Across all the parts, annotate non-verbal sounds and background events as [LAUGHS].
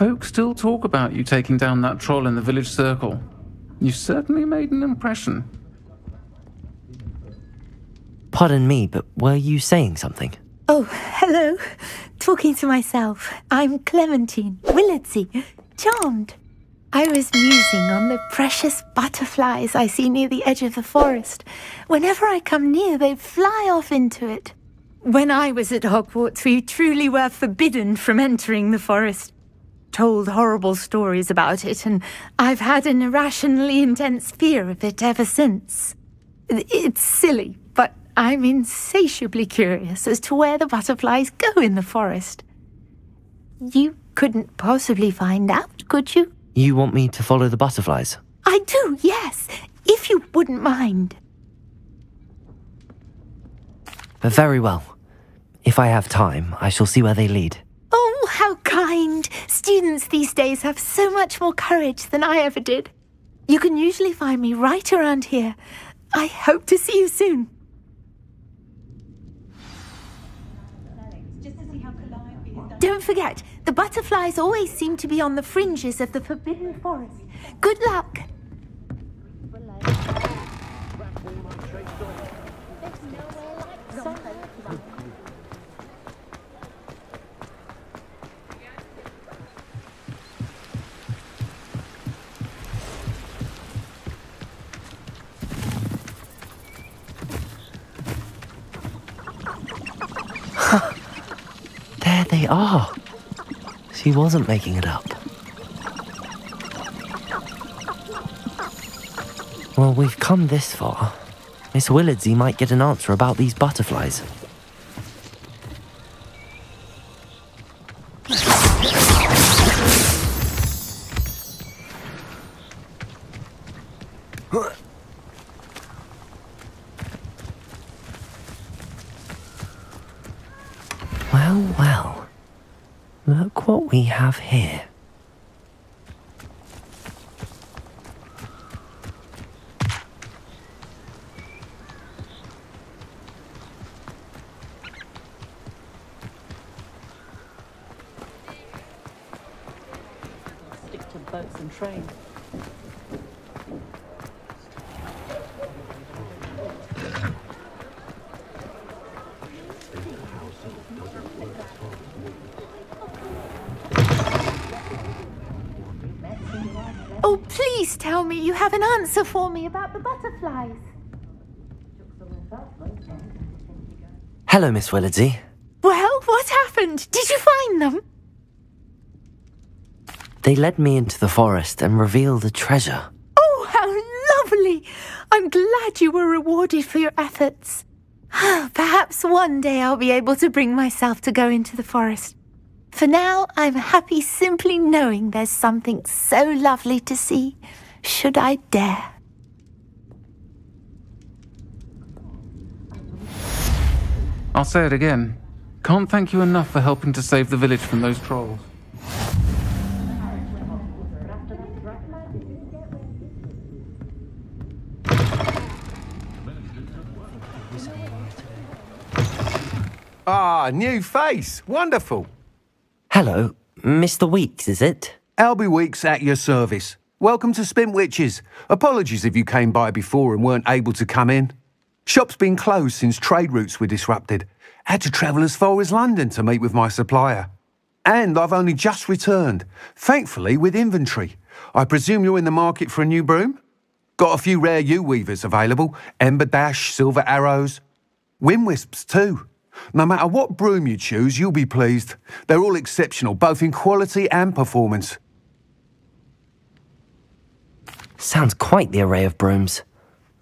Folk still talk about you taking down that troll in the village circle. You certainly made an impression. Pardon me, but were you saying something? Oh, hello. Talking to myself. I'm Clementine Willardsey. Charmed. I was musing on the precious butterflies I see near the edge of the forest. Whenever I come near, they fly off into it. When I was at Hogwarts, we truly were forbidden from entering the forest. Told horrible stories about it, and I've had an irrationally intense fear of it ever since. It's silly, but I'm insatiably curious as to where the butterflies go in the forest. You couldn't possibly find out, could you? You want me to follow the butterflies? I do, yes, if you wouldn't mind. Very well. If I have time, I shall see where they lead. Kind! Students these days have so much more courage than I ever did. You can usually find me right around here. I hope to see you soon. Don't forget, the butterflies always seem to be on the fringes of the Forbidden Forest. Good luck! There they are. She wasn't making it up. Well, we've come this far. Miss Willardsey might get an answer about these butterflies. Well, well. Look what we have here. Please tell me you have an answer for me about the butterflies. Hello, Miss Willardsey. Well, what happened? Did you find them? They led me into the forest and revealed a treasure. Oh, how lovely! I'm glad you were rewarded for your efforts. [SIGHS] Perhaps one day I'll be able to bring myself to go into the forest. For now, I'm happy simply knowing there's something so lovely to see, should I dare. I'll say it again. Can't thank you enough for helping to save the village from those trolls. Ah, new face. Wonderful. Hello, Mr. Weeks, is it? Albie Weeks at your service. Welcome to Spintwitches. Apologies if you came by before and weren't able to come in. Shop's been closed since trade routes were disrupted. Had to travel as far as London to meet with my supplier. And I've only just returned, thankfully with inventory. I presume you're in the market for a new broom? Got a few rare yew weavers available Ember Dash, Silver Arrows, Wind Wisps too. No matter what broom you choose, you'll be pleased. They're all exceptional, both in quality and performance. Sounds quite the array of brooms.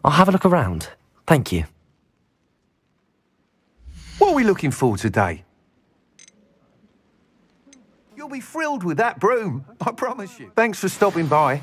I'll have a look around. Thank you. What are we looking for today? You'll be thrilled with that broom, I promise you. Thanks for stopping by.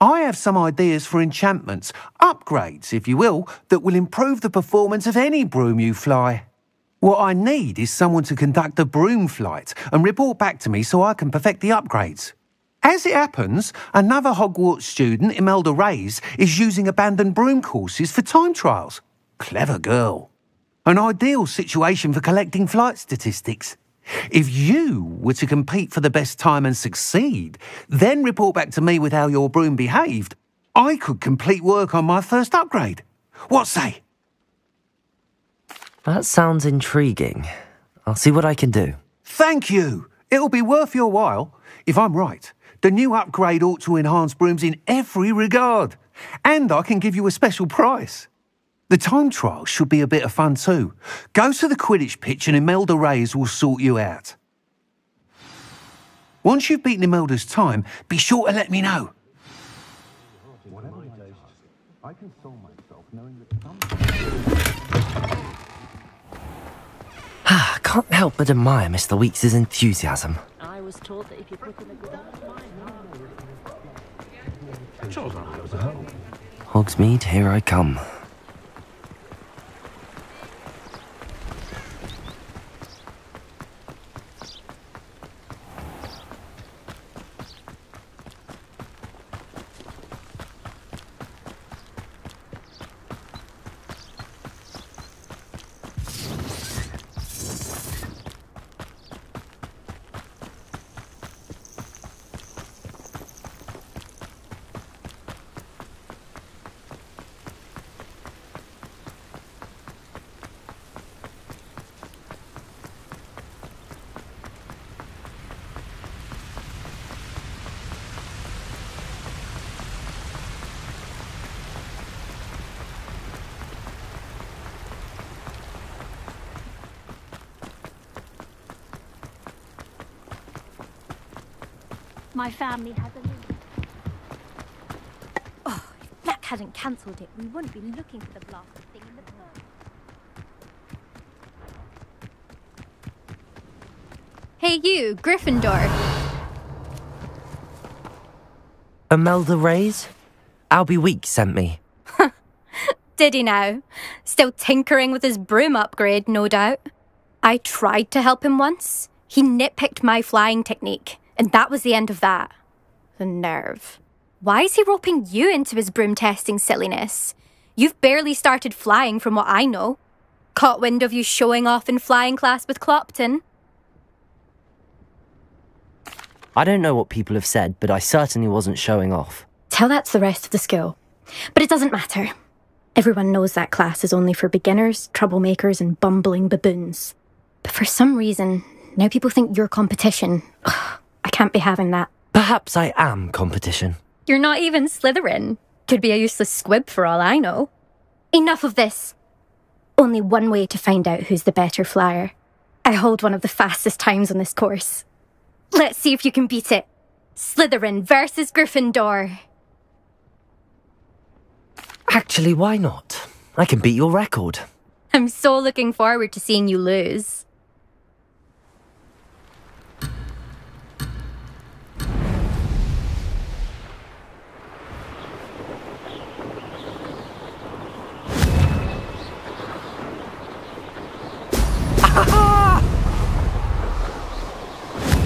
I have some ideas for enchantments, upgrades, if you will, that will improve the performance of any broom you fly. What I need is someone to conduct a broom flight and report back to me so I can perfect the upgrades. As it happens, another Hogwarts student, Imelda Reyes, is using abandoned broom courses for time trials. Clever girl. An ideal situation for collecting flight statistics. If you were to compete for the best time and succeed, then report back to me with how your broom behaved, I could complete work on my first upgrade. What say? That sounds intriguing. I'll see what I can do. Thank you. It'll be worth your while. If I'm right, the new upgrade ought to enhance brooms in every regard. And I can give you a special price. The time trial should be a bit of fun too. Go to the Quidditch pitch and Imelda Reyes will sort you out. Once you've beaten Imelda's time, be sure to let me know. Ah, can't help but admire Mr. Weeks' enthusiasm. I was told that if you put in a good Hogsmeade, here I come. My family has a limit. Oh, if Black hadn't cancelled it, we wouldn't be looking for the blasted thing in the first. Hey, you, Gryffindor. Imelda Reyes? Albie Weeks sent me. [LAUGHS] Did he now? Still tinkering with his broom upgrade, no doubt. I tried to help him once. He nitpicked my flying technique, and that was the end of that. The nerve. Why is he roping you into his broom testing silliness? You've barely started flying from what I know. Caught wind of you showing off in flying class with Clopton. I don't know what people have said, but I certainly wasn't showing off. Tell that to the rest of the school. But it doesn't matter. Everyone knows that class is only for beginners, troublemakers, and bumbling baboons. But for some reason, now people think you're competition. [SIGHS] Ugh, I can't be having that. Perhaps I am competition. You're not even Slytherin. Could be a useless squib for all I know. Enough of this. Only one way to find out who's the better flyer. I hold one of the fastest times on this course. Let's see if you can beat it. Slytherin versus Gryffindor. Actually, why not? I can beat your record. I'm so looking forward to seeing you lose.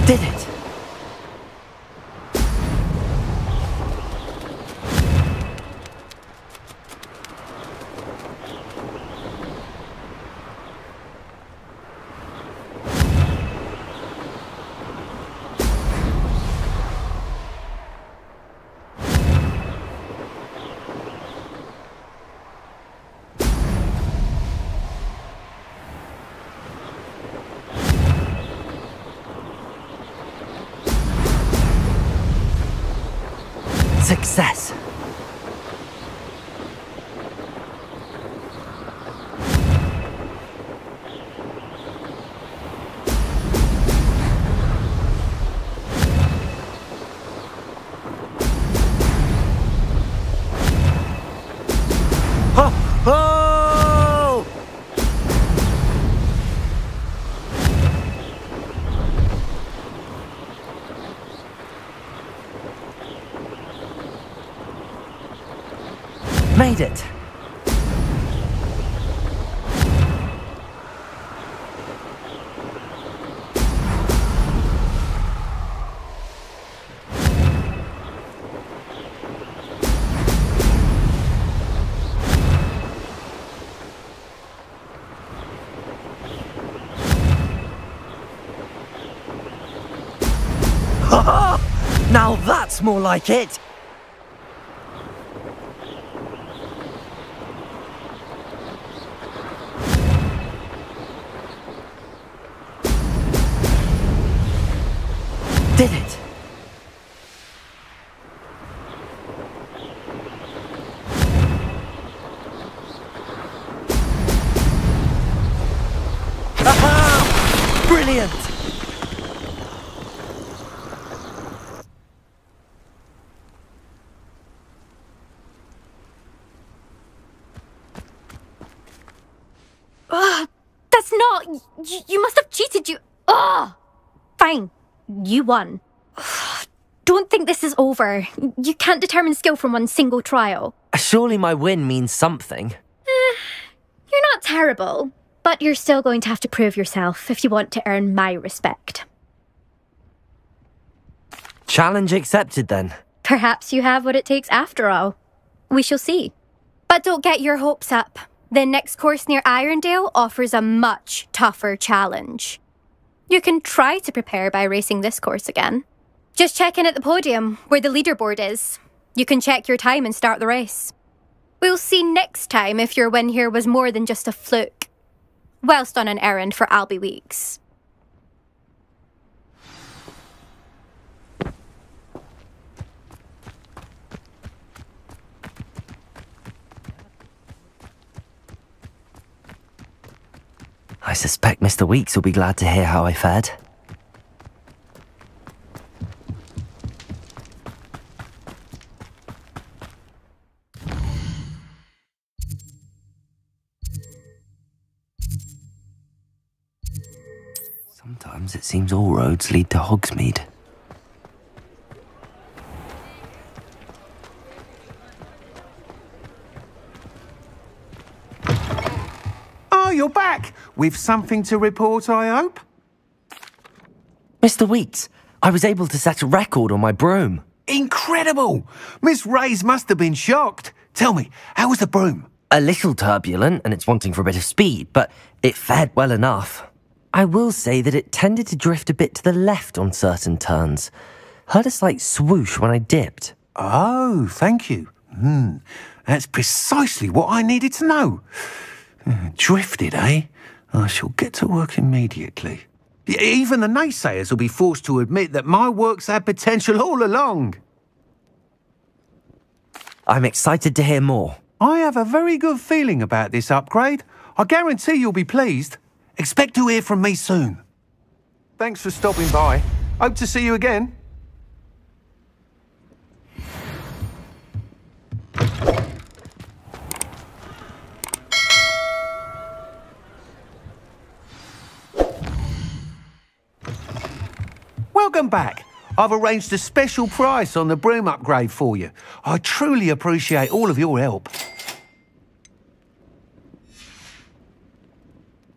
Did it! Success! That's more like it! Did it! Brilliant! Ugh, that's not. You, you must have cheated. You. Ugh. Fine. You won. [SIGHS] Don't think this is over. You can't determine skill from one single trial. Surely my win means something. Eh, you're not terrible, but you're still going to have to prove yourself if you want to earn my respect. Challenge accepted then. Perhaps you have what it takes after all. We shall see. But don't get your hopes up. The next course near Irondale offers a much tougher challenge. You can try to prepare by racing this course again. Just check in at the podium where the leaderboard is. You can check your time and start the race. We'll see next time if your win here was more than just a fluke. Whilst on an errand for Albie Weeks. I suspect Mr. Weeks will be glad to hear how I fared. Sometimes it seems all roads lead to Hogsmeade. With something to report, I hope? Mr. Weeks, I was able to set a record on my broom. Incredible! Miss Reyes must have been shocked. Tell me, how was the broom? A little turbulent and it's wanting for a bit of speed, but it fared well enough. I will say that it tended to drift a bit to the left on certain turns. Heard a slight swoosh when I dipped. Oh, thank you. Hmm, that's precisely what I needed to know. Uh, Drifted, eh? I shall get to work immediately. Even the naysayers will be forced to admit that my work's had potential all along. I'm excited to hear more. I have a very good feeling about this upgrade. I guarantee you'll be pleased. Expect to hear from me soon. Thanks for stopping by. Hope to see you again. Welcome back. I've arranged a special price on the broom upgrade for you. I truly appreciate all of your help.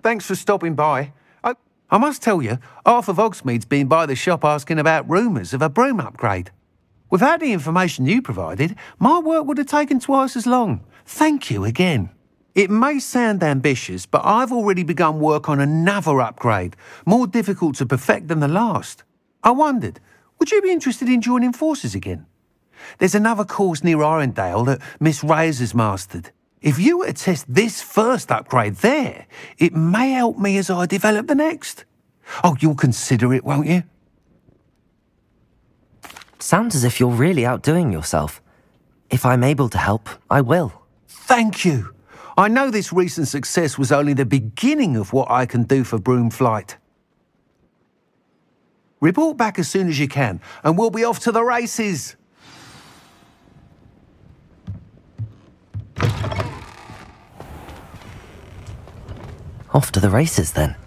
Thanks for stopping by. I, I must tell you, half of Hogsmeade's been by the shop asking about rumours of a broom upgrade. Without the information you provided, my work would have taken twice as long. Thank you again. It may sound ambitious, but I've already begun work on another upgrade, more difficult to perfect than the last. I wondered, would you be interested in joining forces again? There's another course near Irondale that Miss Reyes has mastered. If you were to test this first upgrade there, it may help me as I develop the next. Oh, you'll consider it, won't you? Sounds as if you're really outdoing yourself. If I'm able to help, I will. Thank you. I know this recent success was only the beginning of what I can do for Broom Flight. Report back as soon as you can, and we'll be off to the races. Off to the races then.